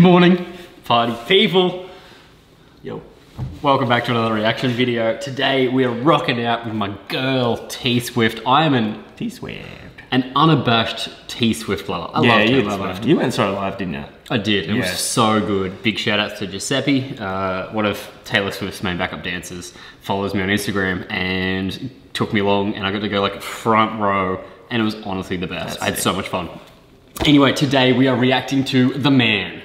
morning, party people. Yo. Welcome back to another reaction video. Today we are rocking out with my girl T Swift. I am an T Swift. an unabashed T Swift lover. I Yeah, love love Swift. it. You went saw live, didn't you? I did. It was so good. Big shout outs to Giuseppe, uh, one of Taylor Swift's main backup dancers, follows me on Instagram and took me along and I got to go like front row and it was honestly the best. That's I had it. so much fun. Anyway, today we are reacting to The Man.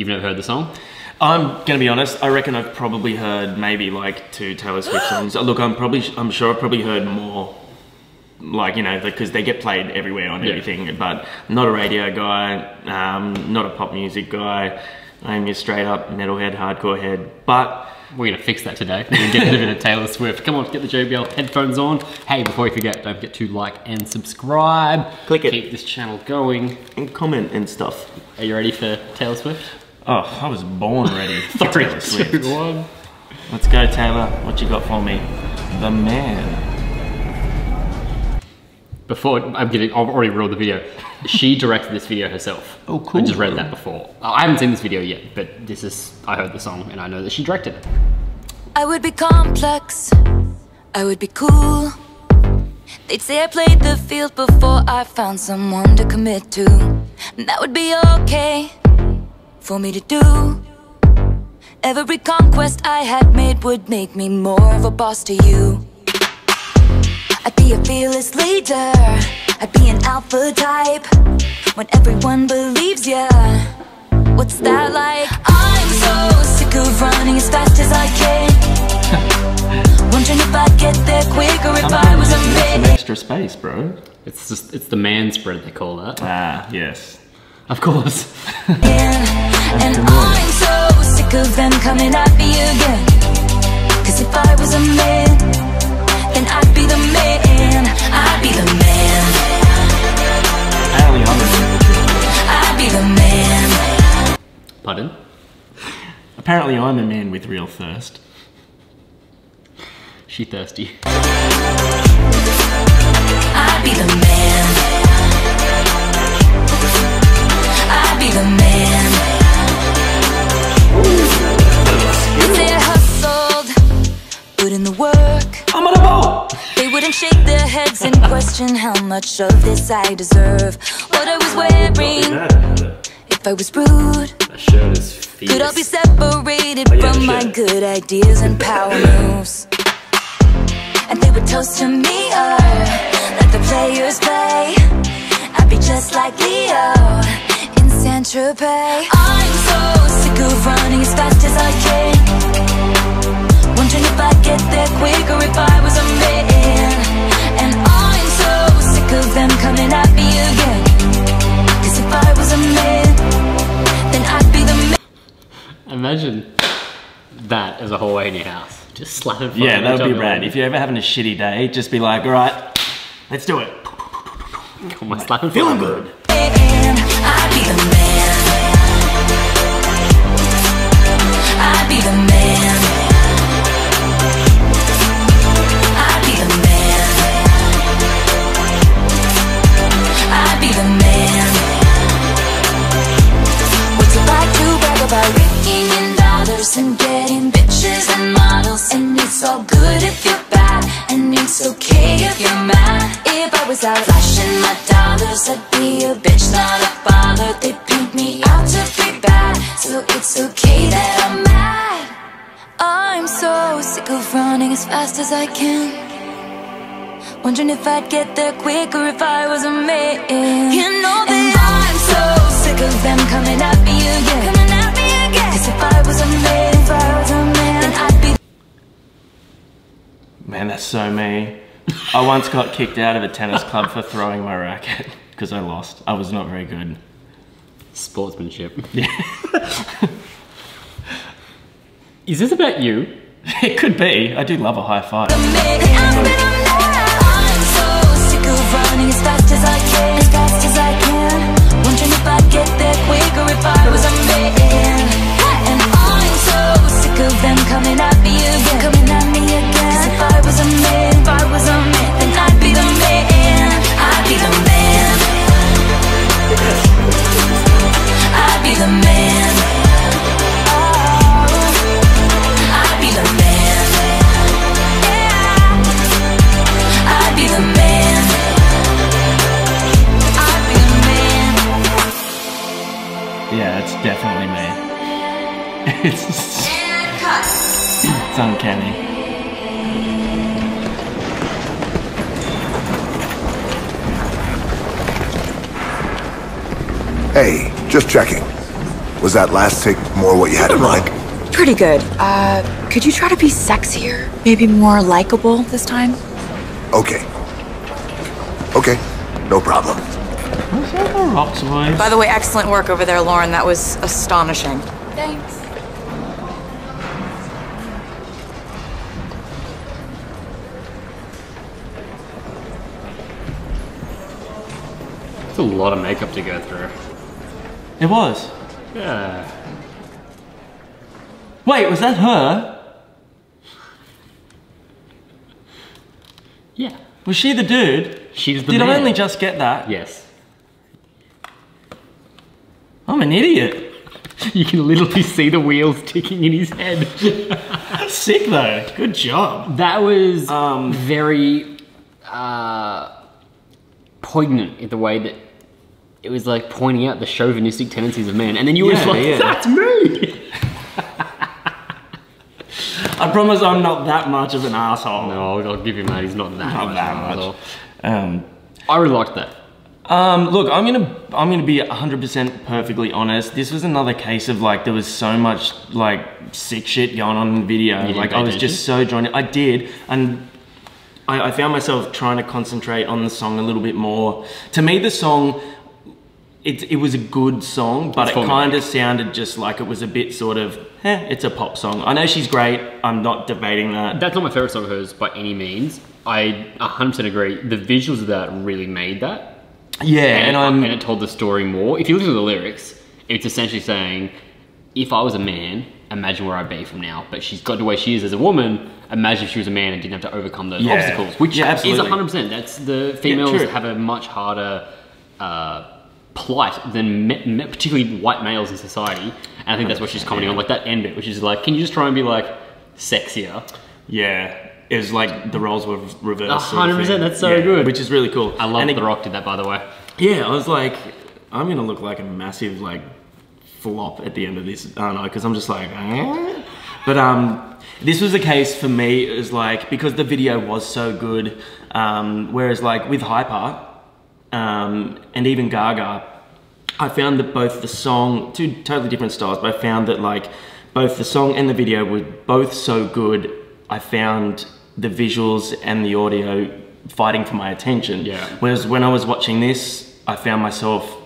You've never heard the song? I'm gonna be honest. I reckon I've probably heard maybe like two Taylor Swift songs. Look, I'm probably, I'm sure I've probably heard more. Like you know, because they get played everywhere on Yeah. everything. But not a radio guy, um, not a pop music guy. I'm your straight up metalhead, hardcore head. But We're gonna fix that today. We're gonna get a bit of Taylor Swift. Come on, get the JBL headphones on. Hey, before you forget, don't forget to like and subscribe. Click it. Keep this channel going. and comment and stuff. Are you ready for Taylor Swift? Oh, I was born ready. for Three, Taylor Swift. two, one. Let's go, Taylor. What you got for me? The man. Before I'm getting, I've already ruled the video. She directed this video herself. Oh, cool. I just read that before. I haven't seen this video yet, but this is I heard the song and I know that she directed it. I would be complex, I would be cool. They'd say I played the field before I found someone to commit to. And that would be okay for me to do. Every conquest I had made would make me more of a boss to you. I'd be a fearless leader, I'd be an alpha type. When everyone believes ya, what's that like? I'm so sick of running as fast as I can. Wondering if I'd get there quicker if I was a Some man. extra space, bro. It's just it's the man spread they call that. Ah, yes. Of course. And I'm so sick of them coming at me again. Cause if I was a man, then I'd be the man. I'd be the man. Apparently, I'm a, I'd be the man. Pardon? apparently I'm a man with real thirst. She thirsty. I'd be the man. The man. They say I hustled, put in the work. I'm on a boat! They wouldn't shake their heads and question how much of this I deserve. What I was wearing, if I was rude. That shirt is fierce. Could I be separated Oh, yeah, from my good ideas and power moves? And they would toast to me, oh, in Saint Tropez. I'm so sick of running as fast as I can. Wondering if I'd get there quicker if I was a man. And I'm so sick of them coming at me again. Cause if I was a man, then I'd be the man. Imagine that as a hallway in your house. Just slap it. Yeah, that would be rad. If you're ever having a shitty day, just be like, alright, let's do it. Come on, slap it. Feeling good. It's all good if you're bad, and it's okay if you're mad. If I was out flashing my dollars, I'd be a bitch, not a bother. They paint me out to be bad, so it's okay that I'm mad. I'm so sick of running as fast as I can. Wondering if I'd get there quicker if I was a man. You know that I'm so sick of them coming at me again. Coming at me again. Cause if I was a man, if I was a man, Man, that's so me. I once got kicked out of a tennis club for throwing my racket because I lost. I was not very good. Sportsmanship. Yeah. Is this about you? It could be. I do love a high five. It's definitely me. It's it's uncanny. Hey, just checking. Was that last take more what you had in mind? Pretty good. Uh, could you try to be sexier? Maybe more likable this time? Okay. Okay, no problem. What's that the Rock's voice? By the way, excellent work over there, Lauren. That was astonishing. Thanks. It's a lot of makeup to go through. It was. Yeah. Wait, was that her? Yeah. Was she the dude? She's the Did man. I only just get that? Yes. I'm an idiot. You can literally see the wheels ticking in his head. Sick though. Good job. That was Um, very uh, poignant in the way that it was like pointing out the chauvinistic tendencies of men, and then you were just like, yeah. "That's me." I promise I'm not that much of an asshole. No, I'll, I'll give him that. He's not that Not much. that much. Um, I really liked that. Um, look, I'm gonna I'm gonna be 100% perfectly honest. This was another case of like there was so much like sick shit going on in the video. Like I was just so drawn. I did, and I, I found myself trying to concentrate on the song a little bit more. To me, the song. It, it was a good song, but It's it kind of sounded just like it was a bit sort of, eh, it's a pop song. I know she's great. I'm not debating that. That's not my favorite song of hers by any means. I 100% agree. The visuals of that really made that. Yeah, and, and it, I'm and it told the story more. If you listen to the lyrics, it's essentially saying, if I was a man, imagine where I'd be from now. But she's got the way she is as a woman. Imagine if she was a man and didn't have to overcome those Yeah. obstacles, which Yeah, is 100%. That's the females true. have a much harder uh, plight than me, me- particularly white males in society. And I think that's what she's commenting on, like that end bit, which is like, can you just try and be like sexier? Yeah, it was like the roles were reversed. A sort of hundred percent, that's so Yeah, good. which is really cool. I love And that it- The Rock did that, by the way. Yeah, I was like, I'm gonna look like a massive like flop at the end of this. I don't know, because I'm just like, eh? but um, this was the case for me. It was like because the video was so good. Um, whereas like with Hyper, um, and even Gaga, I found that both the song, two totally different styles, but I found that like both the song and the video were both so good. I found the visuals and the audio fighting for my attention. Yeah. Whereas when I was watching this, I found myself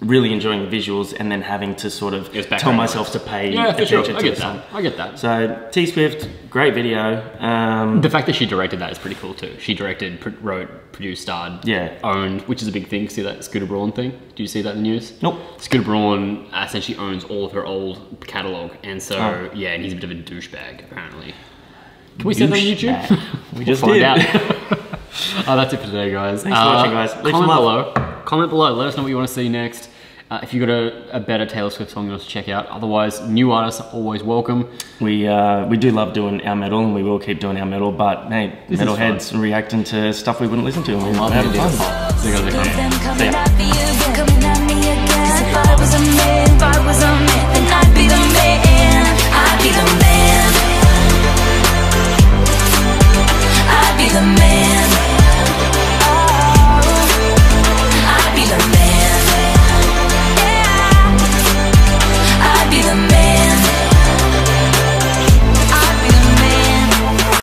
really enjoying the visuals and then having to sort of tell myself to pay Yeah, for sure. attention I to get that. I get that. So T Swift, great video. Um, The fact that she directed that is pretty cool too. She directed, pr- wrote, produced, starred, Yeah. owned, which is a big thing. See that Scooter Braun thing? Do you see that in the news? Nope. Scooter Braun essentially owns all of her old catalog, and so Oh. yeah, and he's a bit of a douchebag apparently. Can we send that on YouTube? Douchebag. We We'll just find did. out. oh, that's it for today, guys. Thanks for watching, guys. Leave comment below. Comment below. Let us know what you want to see next. Uh, if you've got a, a better Taylor Swift song you want to check out. Otherwise, new artists are always welcome. We uh, we do love doing our metal, and we will keep doing our metal. But hey, This metalheads reacting to stuff we wouldn't listen to. And we Love have it. fun. See you guys next time. See ya. at